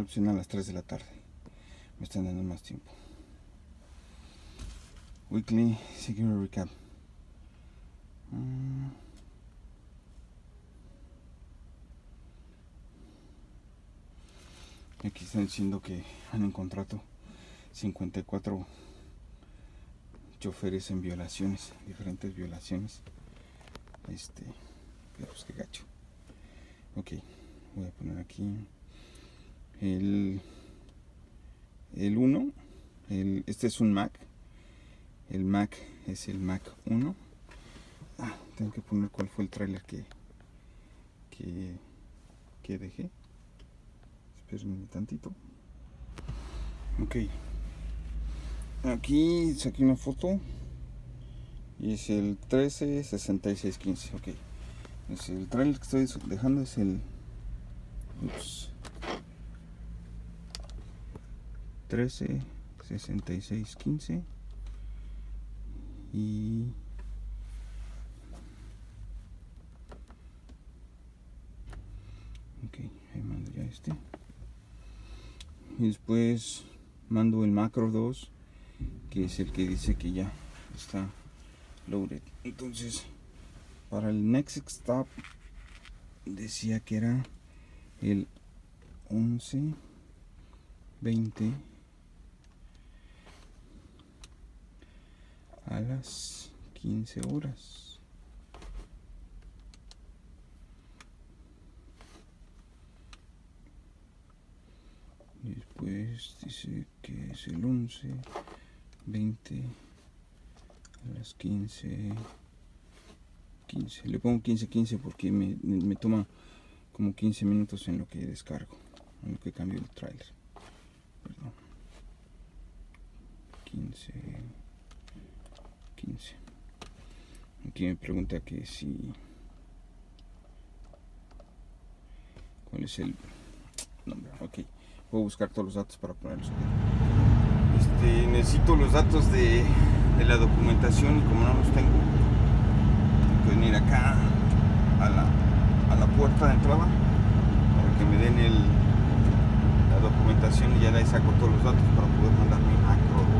la a las 3 de la tarde. Me están dando más tiempo. Weekly Security Recap. Mm. Aquí están diciendo que han encontrado 54 choferes en violaciones, diferentes violaciones. Este, pero pues que gacho. Ok, voy a poner aquí el el 1. El, este es un Mac. El Mac es el Mac 1. Ah, tengo que poner cuál fue el trailer que, que, que dejé. Espérenme tantito. Ok. Aquí saqué una foto. Y es el 136615. Ok. Es el trailer que estoy dejando es el. Ups. 13 66 15 y ok ahí mando ya este. Y después mando el macro 2 que es el que dice que ya está loaded. Entonces para el next stop decía que era el 11 20 a las 15 horas. Después dice que es el 11, 20 a las 15, 15. Le pongo 15, 15 porque me, me toma como 15 minutos en lo que descargo, en lo que cambio el trailer. Perdón. 15. 15. Aquí me pregunta que si... ¿Cuál es el nombre? Ok. Voy a buscar todos los datos para ponerlos. Este, necesito los datos de, de la documentación y como no los tengo, tengo que venir acá a la, a la puerta de entrada para que me den el, la documentación y ya ahí saco todos los datos para poder mandar mi macro 2. El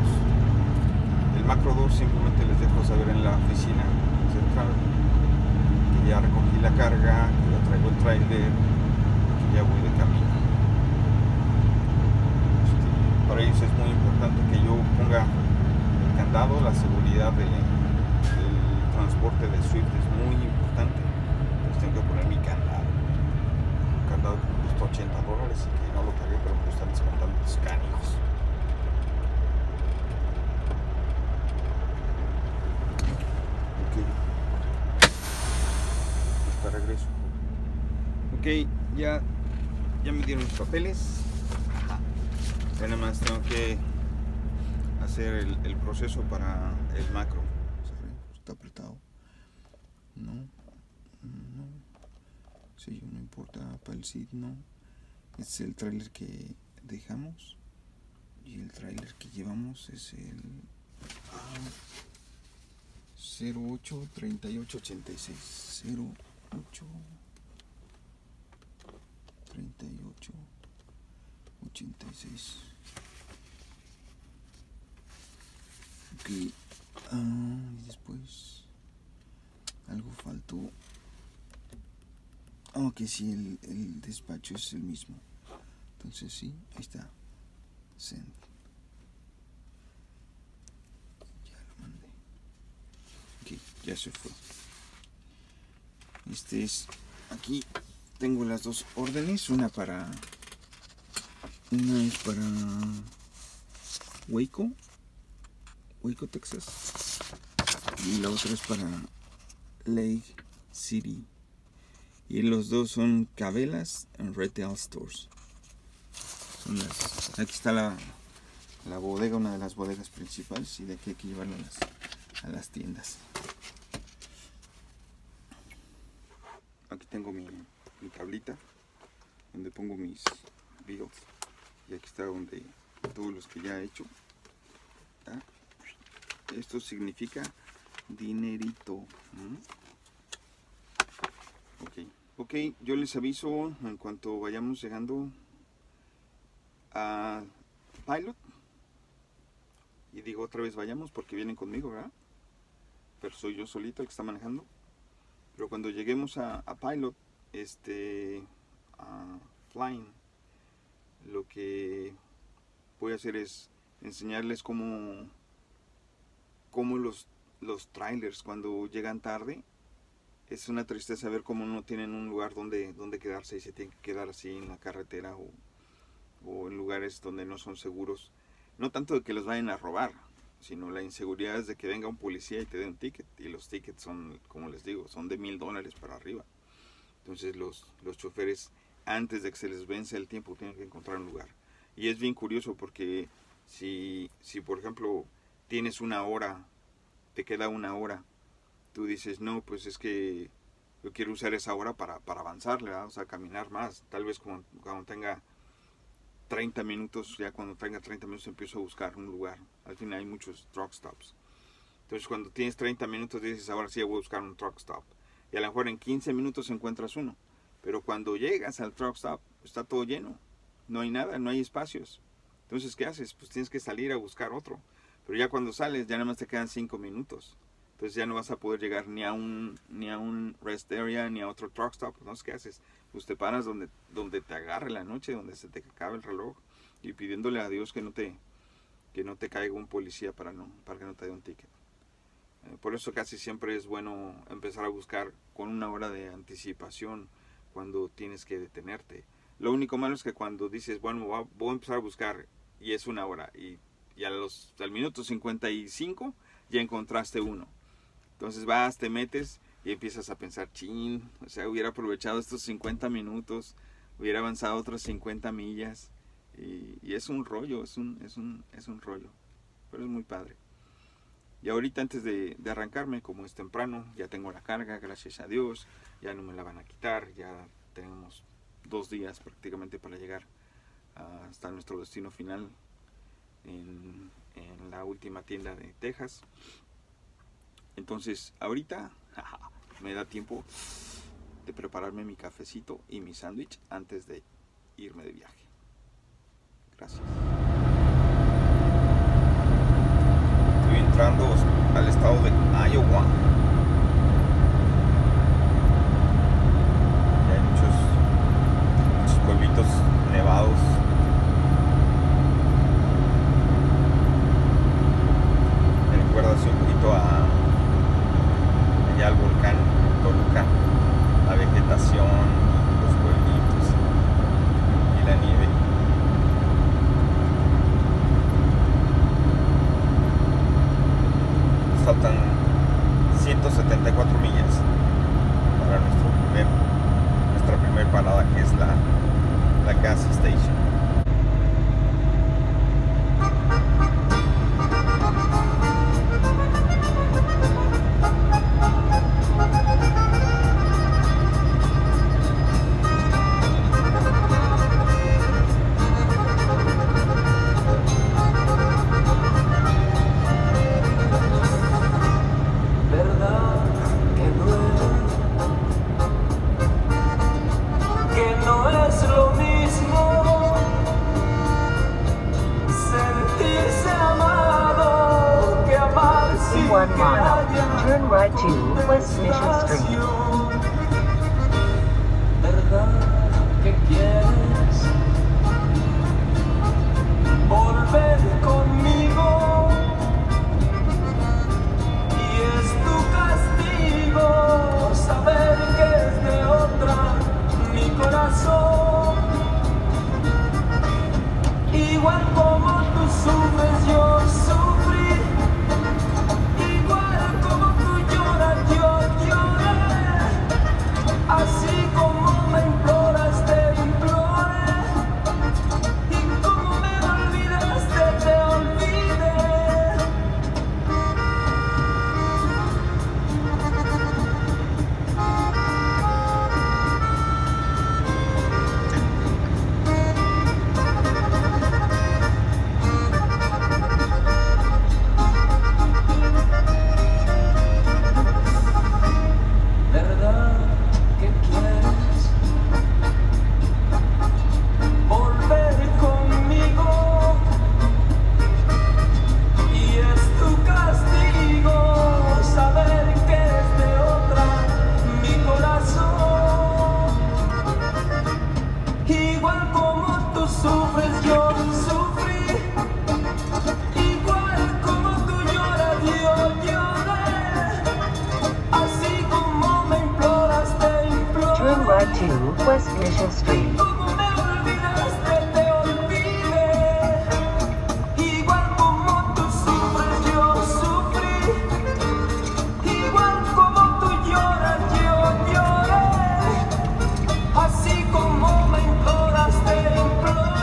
macro 2 simplemente les dejo saber en la oficina central que ya recogí la carga, que ya traigo el trailer, que ya voy de camino. Este, para ellos es muy importante que yo ponga el candado, la seguridad de- del transporte de Swift es muy importante. Entonces tengo que poner mi candado. Un candado que me costó 80 dólares y que no lo pagué, pero me están descontando los canijos. Ok. Hasta regreso. Ok, ya, ya me dieron los papeles. Ya nada más tengo que hacer el, proceso para el macro. Está apretado. No, no. Sí, no importa. Para el SID no. Este es el trailer que dejamos. Y el trailer que llevamos es el ah, 08 38 86 08 38 86 ok ah, y después algo faltó. Ah que sí el, el despacho es el mismo. Entonces sí ahí está. Send. Ya lo mandé. Ok ya se fue. Este es aquí tengo las dos órdenes una para una es para Waco Waco Texas y la otra es para Lake City. Y los dos son Cabelas en Retail Stores. Son las aquí está la, la bodega una de las bodegas principales y de aquí hay que llevarlo a las, a las tiendas aquí tengo mi, tablita donde pongo mis bills y aquí está donde todos los que ya he hecho esto significa dinerito ok ok yo les aviso en cuanto vayamos llegando a Pilot. Y digo otra vez vayamos porque vienen conmigo, ¿verdad? Pero soy yo solito el que está manejando. Pero cuando lleguemos a, Pilot, este, a Flying, lo que voy a hacer es enseñarles cómo, cómo los, los trailers cuando llegan tarde es una tristeza ver cómo no tienen un lugar donde, donde quedarse y se tienen que quedar así en la carretera o, o en lugares donde no son seguros. No tanto de que los vayan a robar, sino la inseguridad es de que venga un policía y te dé un ticket. Y los tickets son, como les digo, son de mil dólares para arriba. Entonces los, los choferes, antes de que se les vence el tiempo, tienen que encontrar un lugar. Y es bien curioso porque si, si por ejemplo, tienes una hora, te queda una hora tú dices, no, pues es que yo quiero usar esa hora para, para avanzar, o sea, caminar más. Tal vez cuando, cuando, tenga 30 minutos, ya cuando tenga 30 minutos empiezo a buscar un lugar. Al final hay muchos truck stops. Entonces cuando tienes 30 minutos dices, ahora sí voy a buscar un truck stop. Y a lo mejor en 15 minutos encuentras uno. Pero cuando llegas al truck stop está todo lleno. No hay nada, no hay espacios. Entonces, ¿qué haces? Pues tienes que salir a buscar otro. Pero ya cuando sales, ya nada más te quedan 5 minutos entonces ya no vas a poder llegar ni a un ni a un rest area ni a otro truck stop entonces qué haces pues te paras donde donde te agarre la noche donde se te acabe el reloj y pidiéndole a Dios que no te que no te caiga un policía para no para que no te dé un ticket. Eh, por eso casi siempre es bueno empezar a buscar con una hora de anticipación cuando tienes que detenerte. Lo único malo es que cuando dices bueno voy a empezar a buscar y es una hora y, y los al minuto 55 ya encontraste uno. Entonces vas, te metes y empiezas a pensar, chin, o sea, hubiera aprovechado estos 50 minutos, hubiera avanzado otras 50 millas. Y, es un rollo, es un, es, un, es un rollo, pero es muy padre. Y ahorita antes de, arrancarme, como es temprano, ya tengo la carga, gracias a Dios, ya no me la van a quitar, ya tenemos dos días prácticamente para llegar hasta nuestro destino final en, en la última tienda de Texas. Entonces, ahorita me da tiempo de prepararme mi cafecito y mi sándwich antes de irme de viaje. Gracias. Estoy entrando al estado de Iowa.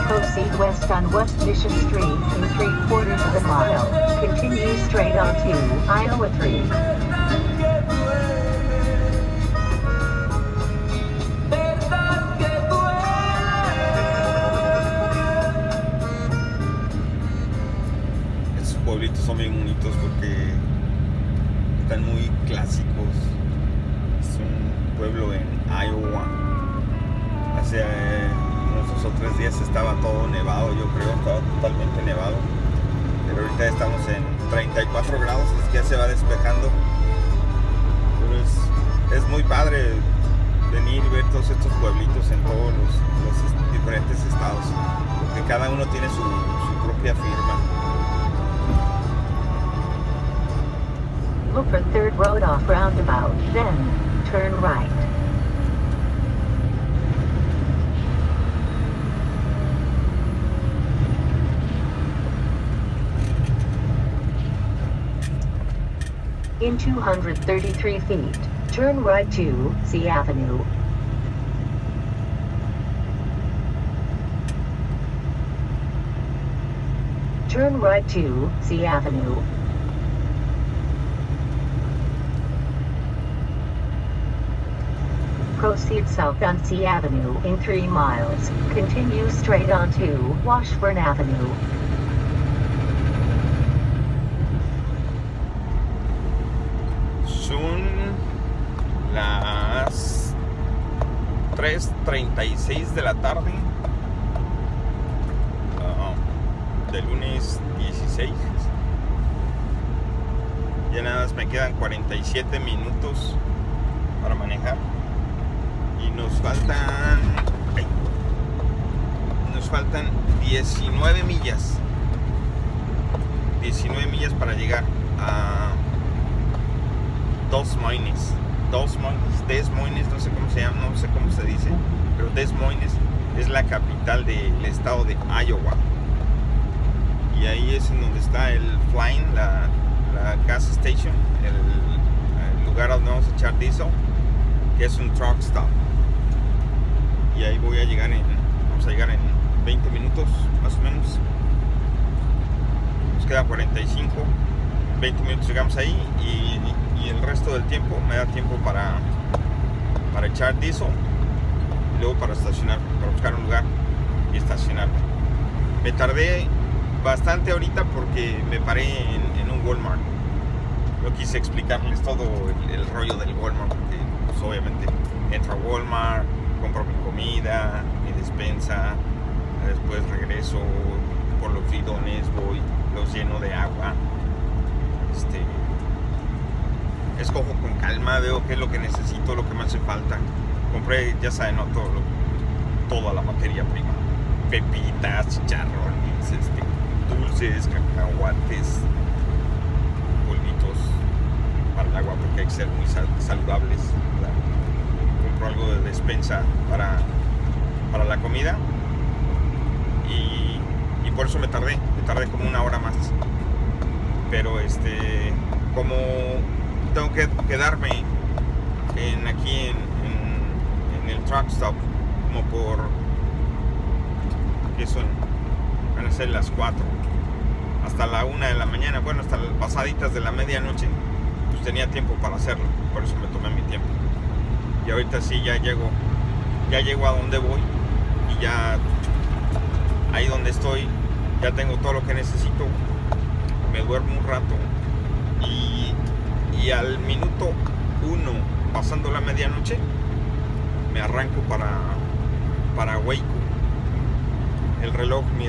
Proceed west on West Mission Street in three quarters of a mile. Continue straight on to Iowa 3. Son bien bonitos porque están muy clásicos. Es un pueblo en Iowa. Hace eh, unos dos o tres días estaba todo nevado, yo creo, estaba totalmente nevado. Pero ahorita estamos en 34 grados, es que ya se va despejando. Pero es, muy padre venir y ver todos estos pueblitos en todos los, diferentes estados. Porque cada uno tiene su propia firma. Look for third road off roundabout, then turn right. In 233 feet, turn right to C Avenue. Turn right to C Avenue. Proceed south on C Avenue in 3 miles. Continue straight on to Washburn Avenue. Son las 3.36 de la tarde ah, del lunes 16. Ya nada más me quedan 47 minutos para manejar. Nos faltan. nos faltan 19 millas. 19 millas para llegar a Dos Moines. Dos Moines, Des Moines, no sé cómo se llama, no sé cómo se dice, pero Des Moines es la capital del estado de Iowa. Y ahí es en donde está el Flying, la, gas station, el lugar donde vamos a echar diesel, que es un truck stop. Y ahí voy a llegar en, vamos a llegar en 20 minutos más o menos. Nos queda 45. 20 minutos llegamos ahí y, y el resto del tiempo me da tiempo para, para echar diesel y luego para estacionar, para buscar un lugar y estacionar. Me tardé bastante ahorita porque me paré en, un Walmart. No quise explicarles todo el, rollo del Walmart porque pues, obviamente entro a Walmart, compro mi comida, mi despensa, después regreso por los bidones, voy, los lleno de agua este, escojo con calma, veo qué es lo que necesito, lo que me hace falta. Compré, ya saben, ¿no? todo toda la materia prima. Pepitas, chicharrones, este, dulces, cacahuates, polvitos para el agua porque hay que ser muy sal- saludables. Algo de despensa para, para la comida. Y, y por eso me tardé, me tardé como una hora más. Pero este como tengo que quedarme en aquí en, en- en el truck stop como por que son van a ser las 4 hasta la 1 de la mañana bueno hasta las pasaditas de la medianoche pues tenía tiempo para hacerlo por eso me tomé mi tiempo y ahorita sí ya llego ya llego a donde voy y ya ahí donde estoy ya tengo todo lo que necesito me duermo un rato y, y al minuto uno, pasando la medianoche, me arranco para, para Waco. El reloj, mi